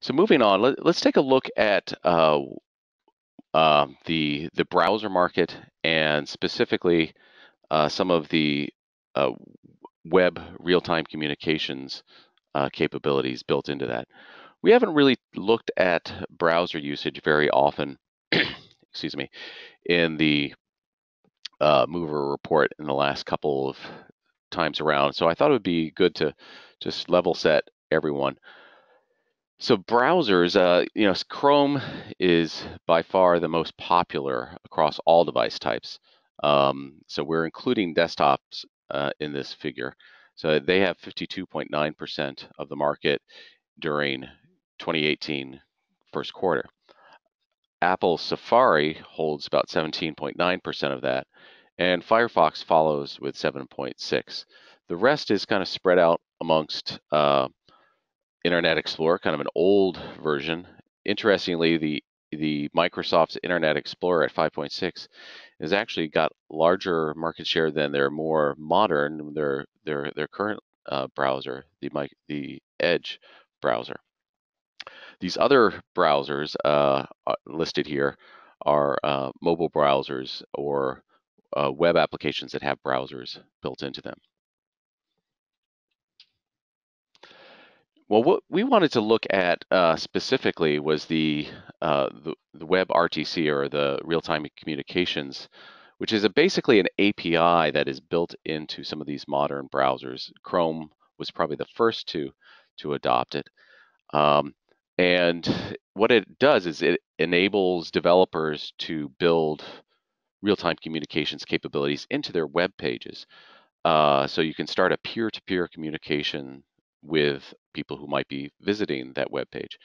So moving on, let, us take a look at uh, uh, the the browser market and specifically uh, some of the uh, web real-time communications uh, capabilities built into that. We haven't really looked at browser usage very often, excuse me, in the uh, MOVR report in the last couple of times around. So I thought it would be good to just level set everyone. So browsers, uh, you know, Chrome is by far the most popular across all device types. Um, so we're including desktops uh, in this figure. So they have 52.9% of the market during 2018 first quarter. Apple Safari holds about 17.9% of that, and Firefox follows with 7.6. The rest is kind of spread out amongst uh, Internet Explorer, kind of an old version. Interestingly, the the Microsoft's Internet Explorer at 5.6 has actually got larger market share than their more modern, their their their current uh, browser, the the Edge browser. These other browsers uh, uh, listed here are uh, mobile browsers or uh, web applications that have browsers built into them. Well, what we wanted to look at uh, specifically was the, uh, the, the WebRTC or the real-time communications, which is a, basically an API that is built into some of these modern browsers. Chrome was probably the first to to adopt it, um, and what it does is it enables developers to build real-time communications capabilities into their web pages. Uh, so you can start a peer-to-peer communication with people who might be visiting that web page.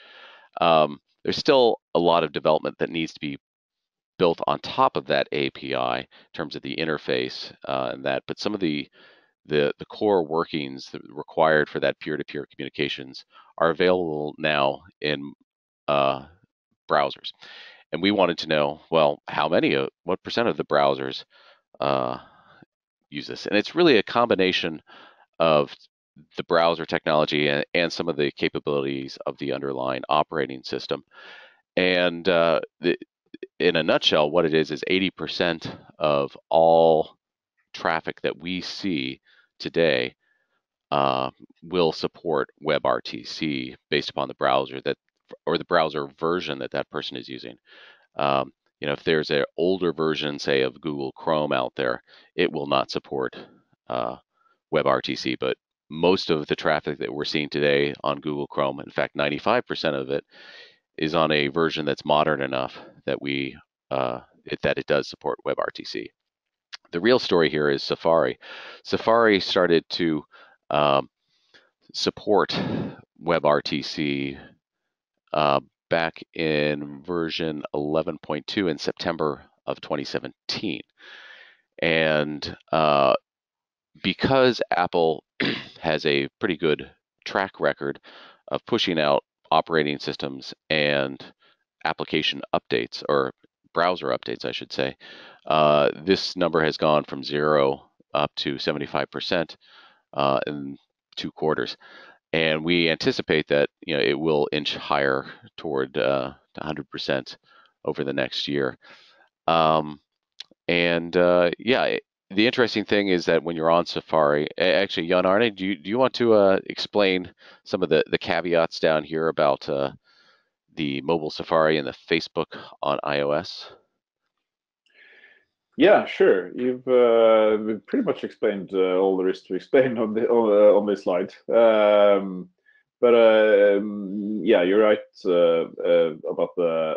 Um, there's still a lot of development that needs to be built on top of that API in terms of the interface uh, and that, but some of the the, the core workings required for that peer-to-peer communications are available now in uh, browsers. And we wanted to know, well, how many, of, what percent of the browsers uh, use this? And it's really a combination of the browser technology and, and some of the capabilities of the underlying operating system. And uh, the, in a nutshell, what it is is 80% of all traffic that we see today uh, will support WebRTC based upon the browser that or the browser version that that person is using. Um, you know, if there's an older version, say of Google Chrome out there, it will not support uh, WebRTC, but most of the traffic that we're seeing today on Google Chrome, in fact, 95% of it is on a version that's modern enough that we uh, it, that it does support WebRTC. The real story here is Safari. Safari started to um, support WebRTC uh, back in version 11.2 in September of 2017. And uh, because Apple has a pretty good track record of pushing out operating systems and application updates or browser updates, I should say. Uh, this number has gone from zero up to 75% uh, in two quarters, and we anticipate that you know it will inch higher toward uh, 100% over the next year. Um, and uh, yeah, the interesting thing is that when you're on Safari, actually, Jan Arne, do you do you want to uh, explain some of the the caveats down here about uh, the mobile Safari and the Facebook on iOS? Yeah, sure. You've uh, pretty much explained uh, all there is to explain on the on, uh, on this slide. Um, but um, yeah, you're right uh, uh, about the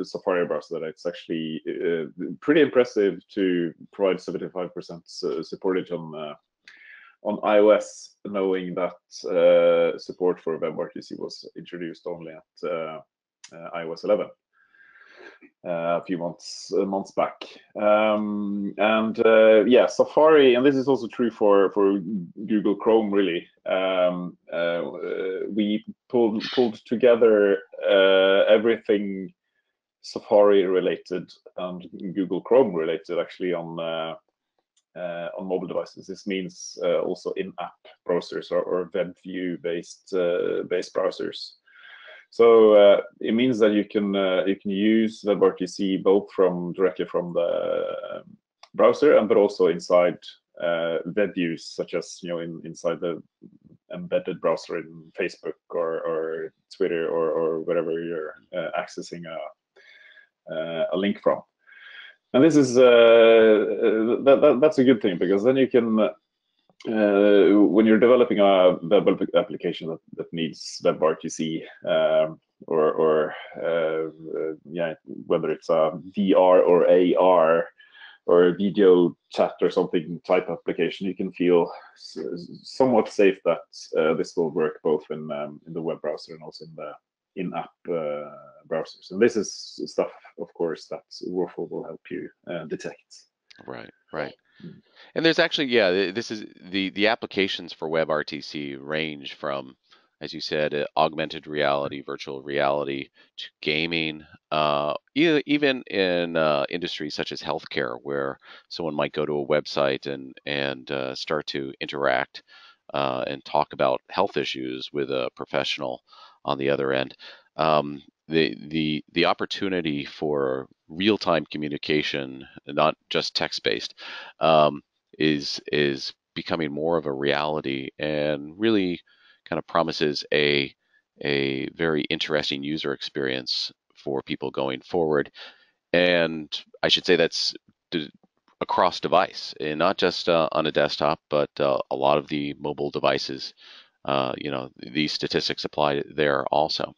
uh, Safari browser. That it's actually uh, pretty impressive to provide 75% support on on iOS, knowing that support for WebRTC was introduced only at iOS 11 uh, a few months uh, months back. Um, and uh, yeah, Safari, and this is also true for for Google Chrome. Really, um, uh, we pulled pulled together uh, everything Safari related and Google Chrome related actually on. Uh, on mobile devices, this means also in-app browsers or, or WebView based based browsers. So uh, it means that you can uh, you can use WebRTC both from directly from the um, browser and but also inside uh, web views, such as you know in, inside the embedded browser in Facebook or, or Twitter or, or whatever you're accessing a, a link from. And this is uh, that, that, that's a good thing because then you can uh, when you're developing a web application that, that needs WebRTC um, or, or uh, yeah, whether it's a VR or AR or a video chat or something type application, you can feel somewhat safe that uh, this will work both in um, in the web browser and also in the in-app uh, browsers. And this is stuff, of course, that WURFL will help you uh, detect. Right, right. And there's actually, yeah, this is the the applications for WebRTC range from as you said, uh, augmented reality, virtual reality, to gaming, uh, even in uh, industries such as healthcare, where someone might go to a website and and uh, start to interact uh, and talk about health issues with a professional on the other end. Um, the the the opportunity for real-time communication, not just text-based, um, is is becoming more of a reality and really kind of promises a a very interesting user experience for people going forward. And I should say that's across device, and not just uh, on a desktop, but uh, a lot of the mobile devices. Uh, you know, these statistics apply there also.